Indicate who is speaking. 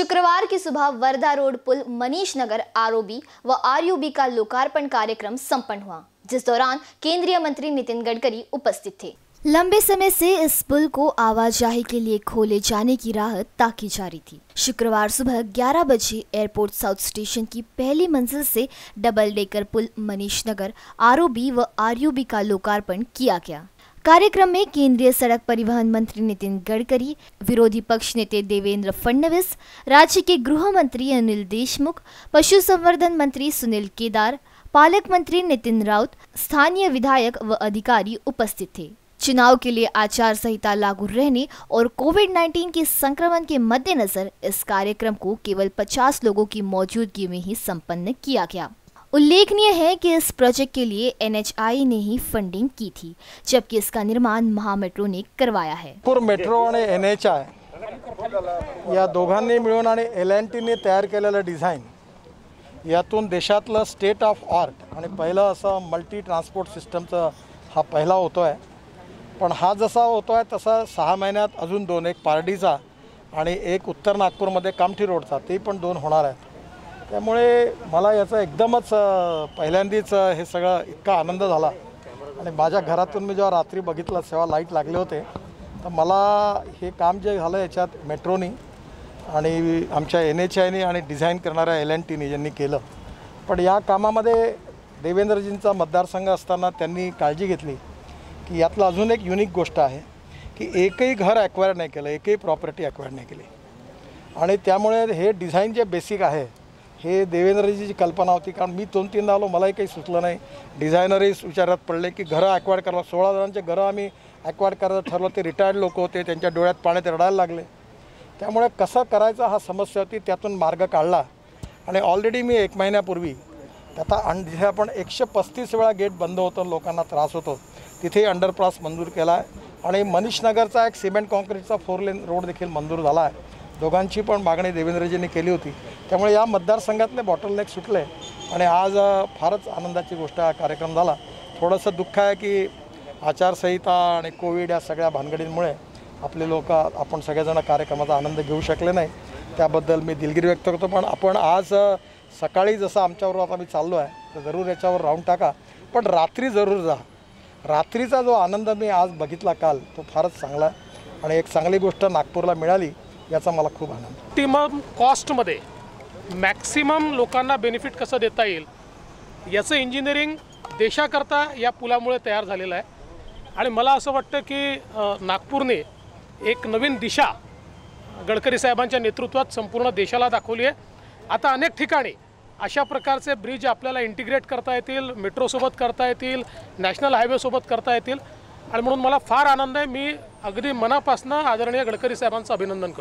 Speaker 1: शुक्रवार की सुबह वर्धा रोड पुल मनीष नगर, आरओबी व आरयूबी का लोकार्पण कार्यक्रम संपन्न हुआ, जिस दौरान केंद्रीय मंत्री नितिन गडकरी उपस्थित थे। लंबे समय से इस पुल को आवाजाही के लिए खोले जाने की राह ताकी जा रही थी। शुक्रवार सुबह 11 बजे एयरपोर्ट साउथ स्टेशन की पहली मंजिल से डबल डेकर पुल मनीष नगर, आरओबी व आरयूबी का लोकार्पण किया गया। कार्यक्रम में केंद्रीय सड़क परिवहन मंत्री नितिन गडकरी, विरोधी पक्ष नेते देवेंद्र फडणवीस, राज्य के गृह मंत्री अनिल देशमुख, पशु संवर्धन मंत्री सुनील केदार, पालक मंत्री नितिन राउत, स्थानीय विधायक व अधिकारी उपस्थित थे। चुनाव के लिए आचार संहिता लागू रहने और कोविड 19 के संक्रमण के मद्देनजर इस कार्यक्रम को केवल 50 लोगों की मौजूदगी में ही संपन्न किया गया। उल्लेखनीय है कि इस प्रोजेक्ट के लिए एनएचआई ने ही फंडिंग की थी जबकि इसका निर्माण महामेट्रो ने करवाया है।
Speaker 2: मेट्रो आणि एन एच आय या दोघांनी मिळून आणि एल एन टीने तयार केलेलं डिझाईन यातून देशातलं स्टेट ऑफ आर्ट आणि पहिलं असं मल्टी ट्रान्सपोर्ट सिस्टमचं हा पहिला होतो आहे पण हा जसा होतो आहे तसा सहा महिन्यात अजून दोन एक पारडीचा आणि एक उत्तर नागपूरमध्ये कामठी रोडचा ते पण दोन होणार आहेत. त्यामुळे मला याचं एकदमच पहिल्यांदीच हे सगळं इतका आनंद झाला. आणि माझ्या घरातून मी जेव्हा रात्री बघितलं तेव्हा लाइट लागले होते. तर मला हे काम जे झालं याच्यात मेट्रोनी आणि आमच्या एन एच आयने आणि डिझाईन करणाऱ्या एल एन टीने ज्यांनी केलं. पण या कामामध्ये देवेंद्रजींचा मतदारसंघ असताना त्यांनी काळजी घेतली की यातलं अजून एक युनिक गोष्ट आहे की एकही घर ॲक्वायर नाही केलं एकही प्रॉपर्टी ॲक्वायर नाही केली. आणि त्यामुळे हे डिझाईन जे बेसिक आहे हे देवेंद्रजीची जी कल्पना होती कारण मी दोन तीनदा आलो मलाही काही सुचलं नाही. डिझायनरही विचारात पडले की घरं ॲक्वायर करायला सोळा जणांचे घरं आम्ही ॲक्वायर करायचं ठरलं ते रिटायर्ड लोक होते त्यांच्या डोळ्यात पाण्यात रडायला लागले. त्यामुळे कसं करायचा हा समस्या होती त्यातून मार्ग काढला. आणि ऑलरेडी मी एक महिन्यापूर्वी आता अन जिथे आपण एकशे पस्तीस वेळा गेट बंद होतं लोकांना त्रास होतो तिथेही अंडरपास मंजूर केला आहे. आणि मनीष नगरचा एक सिमेंट कॉन्क्रीटचा फोर लेन रोड देखील मंजूर झाला आहे. दोघांची पण मागणी देवेंद्रजींनी केली होती. त्यामुळे या मतदारसंघातले बॉटलनेक सुटले आणि आज फारच आनंदाची गोष्ट हा कार्यक्रम झाला. थोडंसं दुःख आहे की आचारसंहिता आणि कोविड या सगळ्या भानगडींमुळे आपले लोक आपण सगळेजण कार्यक्रमाचा आनंद घेऊ शकले नाही. त्याबद्दल मी दिलगिरी व्यक्त करतो. पण आपण आज सकाळी जसं आमच्याबरोबर आता मी चाललो आहे तर जरूर याच्यावर राऊंड टाका. पण रात्री जरूर जा. रात्रीचा जो आनंद मी आज बघितला काल तो फारच चांगला आहे. आणि एक चांगली गोष्ट नागपूरला मिळाली याचा मला खूप आनंद आहे.
Speaker 3: ऑप्टिमम कॉस्टमध्ये मॅक्सिमम लोकांना बेनिफिट कसं देता येईल याचं इंजिनिअरिंग देशाकरता या पुलामुळे तयार झालेलं आहे. आणि मला असं वाटतं की नागपूरने एक नवीन दिशा गडकरी साहेबांच्या नेतृत्वात संपूर्ण देशाला दाखवली आहे. आता अनेक ठिकाणी अशा प्रकारचे ब्रिज आपल्याला इंटिग्रेट करता येतील मेट्रोसोबत करता येतील नॅशनल हायवेसोबत करता येतील. आणि म्हणून मला फार आनंद आहे. मी अगदी मनापासून आदरणीय गडकरी साहेबांचं अभिनंदन करतो.